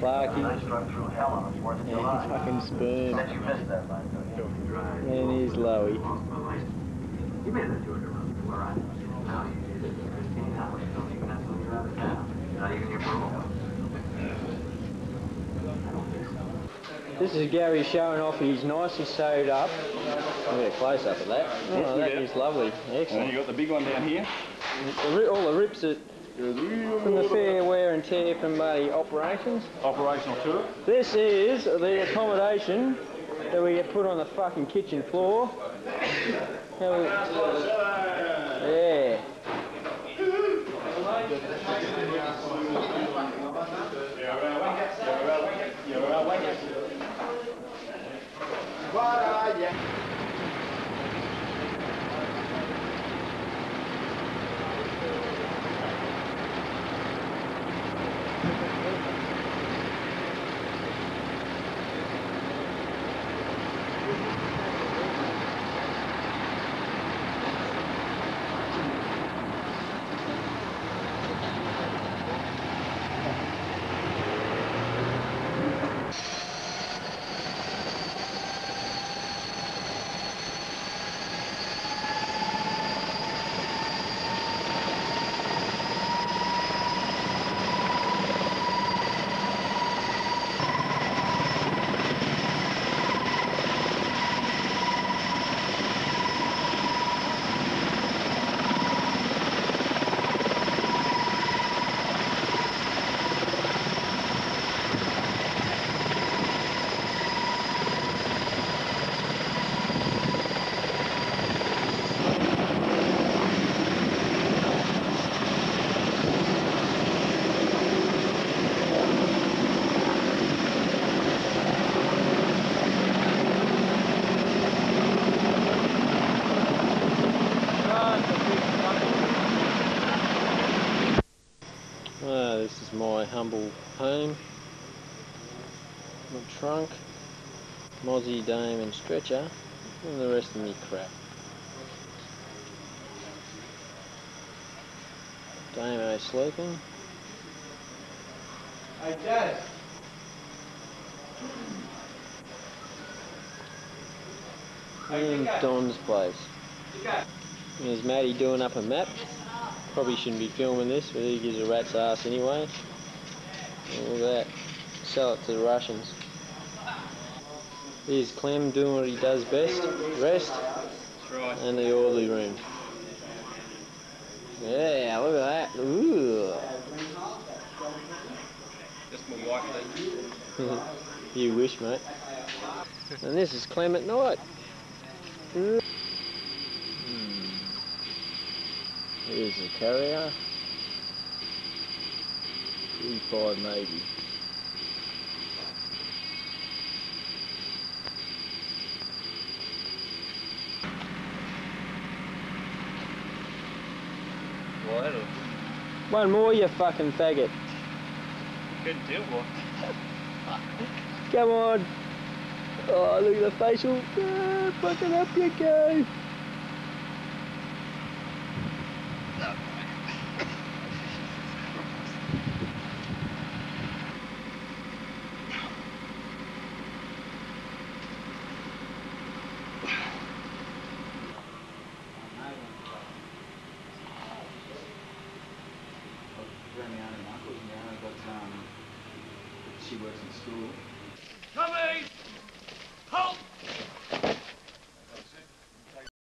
Clarky. I struck through hell on the 4th of And July. fucking Spoon. Bet you missed that line, don't you? And here's Loey. You made that Georgia run where I Now you did it. Christine Howard, you don't even have to leave out of town. Not even your parole. This is Gary showing off he's nicely sewed up. I'll get a close up of that. Oh, that is lovely. And Excellent. you got the big one down here. All the rips that from the fair wear and tear from the operations. Operational tour. This is the accommodation that we get put on the fucking kitchen floor. How we- Yeah. Ah, this is my humble home. My trunk, Mozzie, Dame and Stretcher, and the rest of me crap. Damo sleeping. Hey, Jazz. And Don's place. There's Maddie doing up a map. Probably shouldn't be filming this, but he gives a rat's ass anyway. All that. Sell it to the Russians. Here's Clem doing what he does best. Rest. And the orderly room. Yeah, look at that. Ooh. Just my wife. you wish, mate. And this is Clem at night. Mm. Here's the carrier. E5 maybe. Well, One more, you fucking faggot. couldn't tell what. Come on. Oh, look at the facial. Ah, fucking up you go. She works in school. Halt!